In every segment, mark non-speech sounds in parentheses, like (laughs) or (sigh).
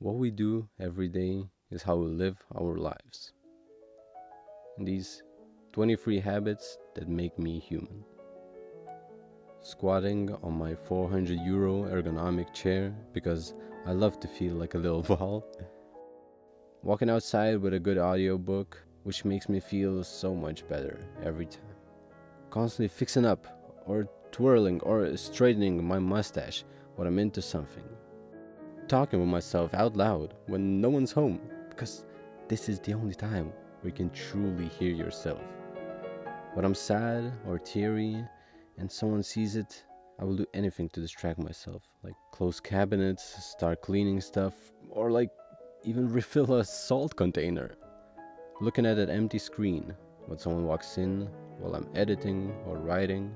What we do every day is how we live our lives. These 23 habits that make me human. Squatting on my 400 euro ergonomic chair because I love to feel like a little (laughs) ball. Walking outside with a good audiobook, which makes me feel so much better every time. Constantly fixing up, or twirling, or straightening my mustache when I'm into something talking with myself out loud when no one's home because this is the only time where you can truly hear yourself. When I'm sad or teary and someone sees it, I will do anything to distract myself, like close cabinets, start cleaning stuff, or like even (laughs) refill a salt container. Looking at an empty screen when someone walks in while I'm editing or writing.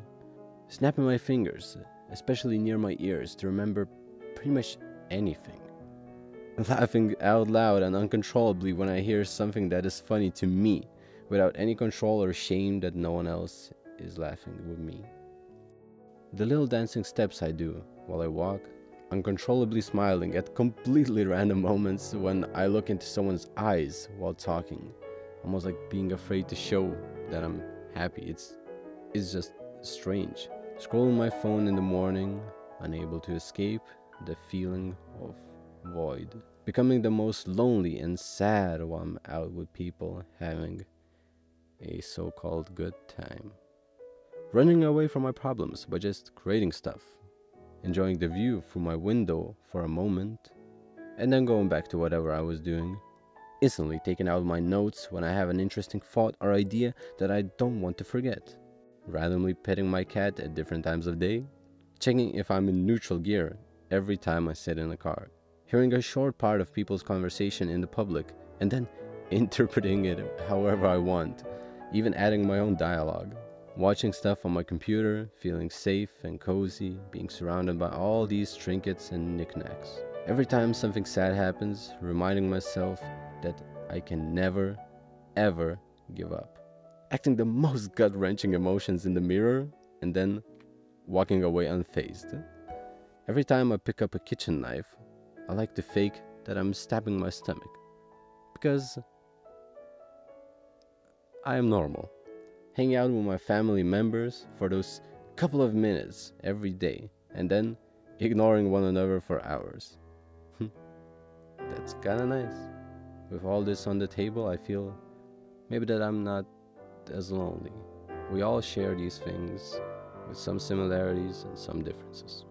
Snapping my fingers, especially near my ears, to remember pretty much anything. Laughing out loud and uncontrollably when I hear something that is funny to me, without any control or shame that no one else is laughing with me. The little dancing steps I do while I walk, uncontrollably smiling at completely random moments when I look into someone's eyes while talking, almost like being afraid to show that I'm happy. It's it's just strange. Scrolling my phone in the morning, unable to escape, the feeling of void. Becoming the most lonely and sad while I'm out with people having a so called good time. Running away from my problems by just creating stuff. Enjoying the view through my window for a moment, and then going back to whatever I was doing. Instantly taking out my notes when I have an interesting thought or idea that I don't want to forget. Randomly petting my cat at different times of day. Checking if I'm in neutral gear every time I sit in a car. Hearing a short part of people's conversation in the public and then (laughs) interpreting it however I want, even adding my own dialogue. Watching stuff on my computer, feeling safe and cozy, being surrounded by all these trinkets and knickknacks. Every time something sad happens, reminding myself that I can never, ever give up. Acting the most gut wrenching emotions in the mirror and then walking away unfazed. Every time I pick up a kitchen knife, I like to fake that I'm stabbing my stomach. Because I am normal. Hang out with my family members for those couple of minutes every day and then ignoring one another for hours. Hmm. That's kinda nice. With all this on the table, I feel maybe that I'm not as lonely. We all share these things with some similarities and some differences.